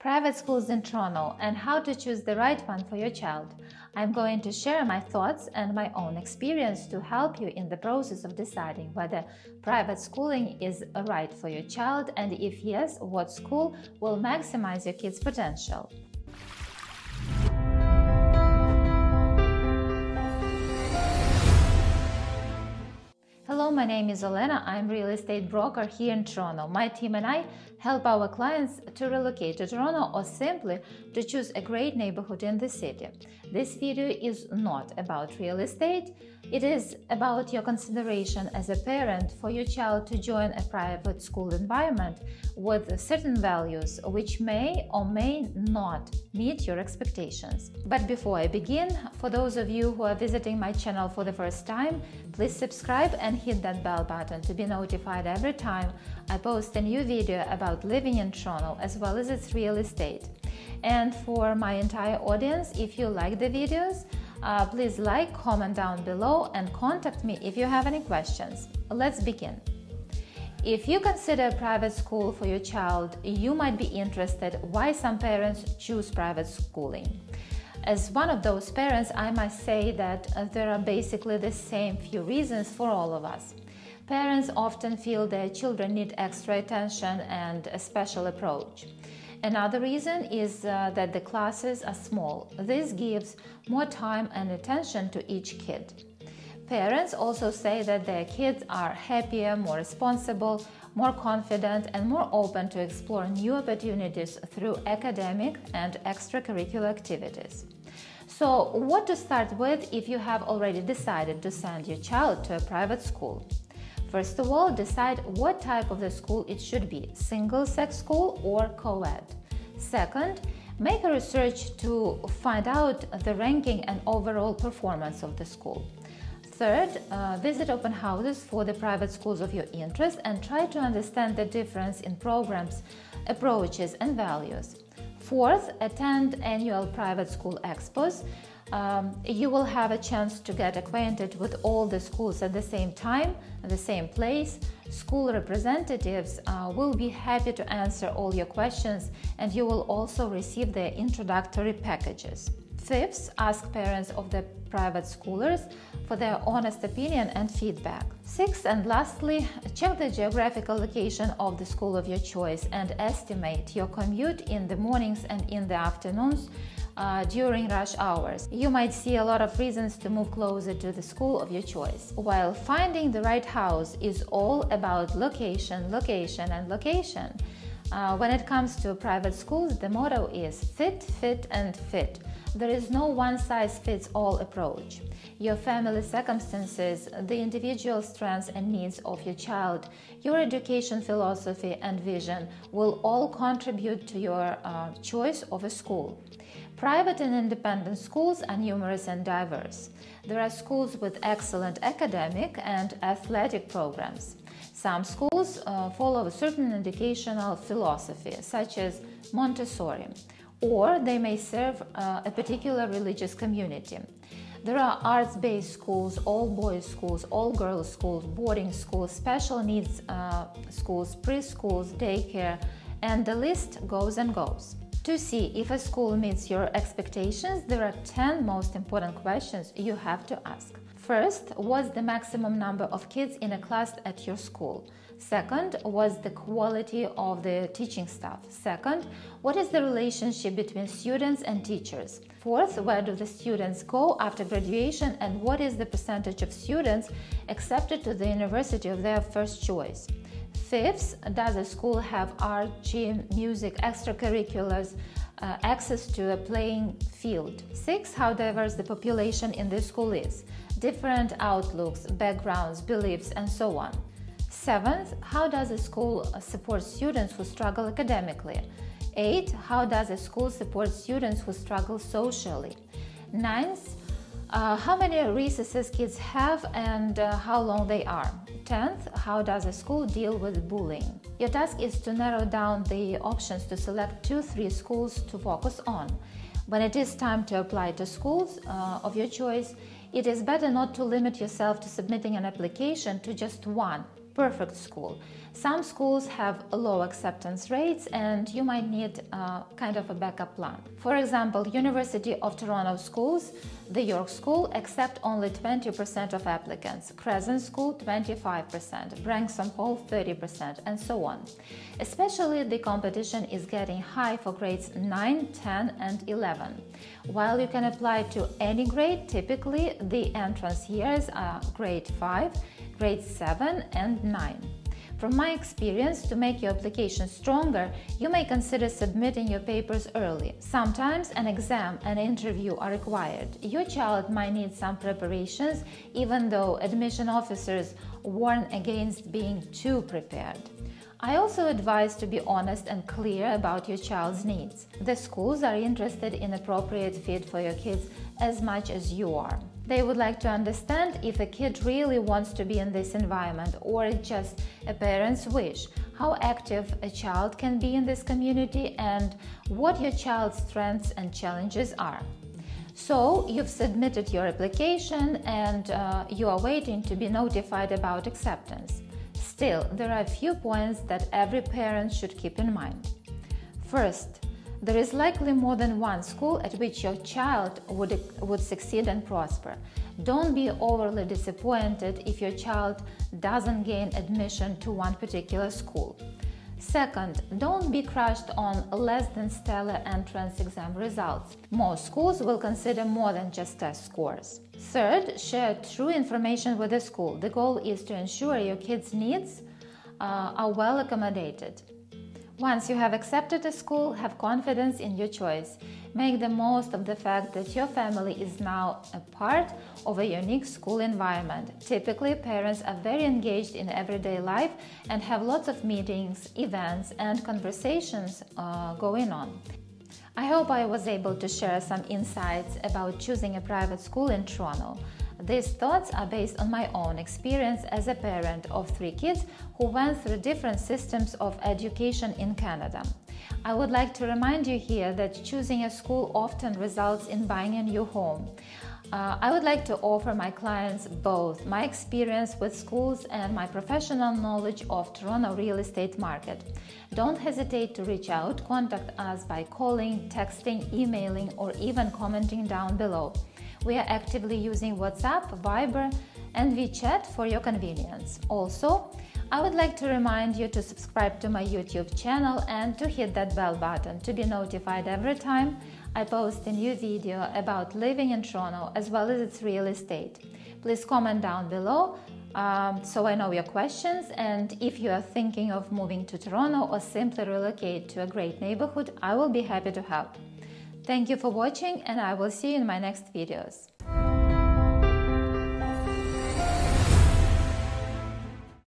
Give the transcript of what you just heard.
private schools in Toronto, and how to choose the right one for your child. I'm going to share my thoughts and my own experience to help you in the process of deciding whether private schooling is right for your child, and if yes, what school will maximize your kid's potential. Hello, my name is Olena. I'm real estate broker here in Toronto. My team and I help our clients to relocate to Toronto or simply to choose a great neighborhood in the city. This video is not about real estate. It is about your consideration as a parent for your child to join a private school environment with certain values which may or may not meet your expectations. But before I begin, for those of you who are visiting my channel for the first time, please subscribe and hit that bell button to be notified every time I post a new video about living in Toronto as well as its real estate. And for my entire audience, if you like the videos, uh, please like, comment down below, and contact me if you have any questions. Let's begin. If you consider private school for your child, you might be interested why some parents choose private schooling. As one of those parents, I must say that uh, there are basically the same few reasons for all of us. Parents often feel their children need extra attention and a special approach. Another reason is uh, that the classes are small. This gives more time and attention to each kid. Parents also say that their kids are happier, more responsible, more confident, and more open to explore new opportunities through academic and extracurricular activities. So, what to start with if you have already decided to send your child to a private school? First of all, decide what type of the school it should be single sex school or co ed. Second, make a research to find out the ranking and overall performance of the school. Third, uh, visit open houses for the private schools of your interest and try to understand the difference in programs, approaches, and values. Fourth, attend annual private school expos um, you will have a chance to get acquainted with all the schools at the same time, at the same place. School representatives uh, will be happy to answer all your questions, and you will also receive their introductory packages. Fifth, ask parents of the private schoolers for their honest opinion and feedback. Sixth and lastly, check the geographical location of the school of your choice and estimate your commute in the mornings and in the afternoons uh, during rush hours. You might see a lot of reasons to move closer to the school of your choice. While finding the right house is all about location, location, and location. Uh, when it comes to private schools, the motto is fit, fit, and fit. There is no one size fits all approach. Your family circumstances, the individual strengths and needs of your child, your education philosophy and vision will all contribute to your uh, choice of a school. Private and independent schools are numerous and diverse. There are schools with excellent academic and athletic programs. Some schools uh, follow a certain educational philosophy, such as Montessori, or they may serve uh, a particular religious community. There are arts based schools, all boys schools, all girls schools, boarding schools, special needs uh, schools, preschools, daycare, and the list goes and goes. To see if a school meets your expectations, there are 10 most important questions you have to ask. First, what's the maximum number of kids in a class at your school? Second, what's the quality of the teaching staff? Second, what is the relationship between students and teachers? Fourth, where do the students go after graduation and what is the percentage of students accepted to the university of their first choice? Fifth, does a school have art, gym, music, extracurriculars, uh, access to a playing field? Six, how diverse the population in the school is, different outlooks, backgrounds, beliefs, and so on. Seventh, how does a school support students who struggle academically? Eight, how does a school support students who struggle socially? Ninth, uh, how many recesses kids have and uh, how long they are. 10th, how does a school deal with bullying? Your task is to narrow down the options to select two, three schools to focus on. When it is time to apply to schools uh, of your choice, it is better not to limit yourself to submitting an application to just one perfect school. Some schools have low acceptance rates and you might need uh, kind of a backup plan. For example, University of Toronto schools, the York School accept only 20% of applicants, Crescent School 25%, Branksome Hall 30%, and so on. Especially the competition is getting high for grades 9, 10, and 11. While you can apply to any grade, typically the entrance years are grade 5, grade 7, and 9. From my experience, to make your application stronger, you may consider submitting your papers early. Sometimes an exam and interview are required. Your child might need some preparations, even though admission officers warn against being too prepared. I also advise to be honest and clear about your child's needs. The schools are interested in appropriate fit for your kids as much as you are. They would like to understand if a kid really wants to be in this environment or it's just a parent's wish, how active a child can be in this community, and what your child's strengths and challenges are. So, you've submitted your application and uh, you are waiting to be notified about acceptance. Still, there are a few points that every parent should keep in mind. First, there is likely more than one school at which your child would, would succeed and prosper. Don't be overly disappointed if your child doesn't gain admission to one particular school. Second, don't be crushed on less than stellar entrance exam results. Most schools will consider more than just test scores. Third, share true information with the school. The goal is to ensure your kids' needs uh, are well accommodated. Once you have accepted a school, have confidence in your choice. Make the most of the fact that your family is now a part of a unique school environment. Typically, parents are very engaged in everyday life and have lots of meetings, events, and conversations uh, going on. I hope I was able to share some insights about choosing a private school in Toronto. These thoughts are based on my own experience as a parent of three kids who went through different systems of education in Canada. I would like to remind you here that choosing a school often results in buying a new home. Uh, I would like to offer my clients both my experience with schools and my professional knowledge of Toronto real estate market. Don't hesitate to reach out, contact us by calling, texting, emailing, or even commenting down below. We are actively using WhatsApp, Viber, and WeChat for your convenience. Also, I would like to remind you to subscribe to my YouTube channel and to hit that bell button to be notified every time I post a new video about living in Toronto as well as its real estate. Please comment down below um, so I know your questions and if you are thinking of moving to Toronto or simply relocate to a great neighborhood, I will be happy to help. Thank you for watching and I will see you in my next videos.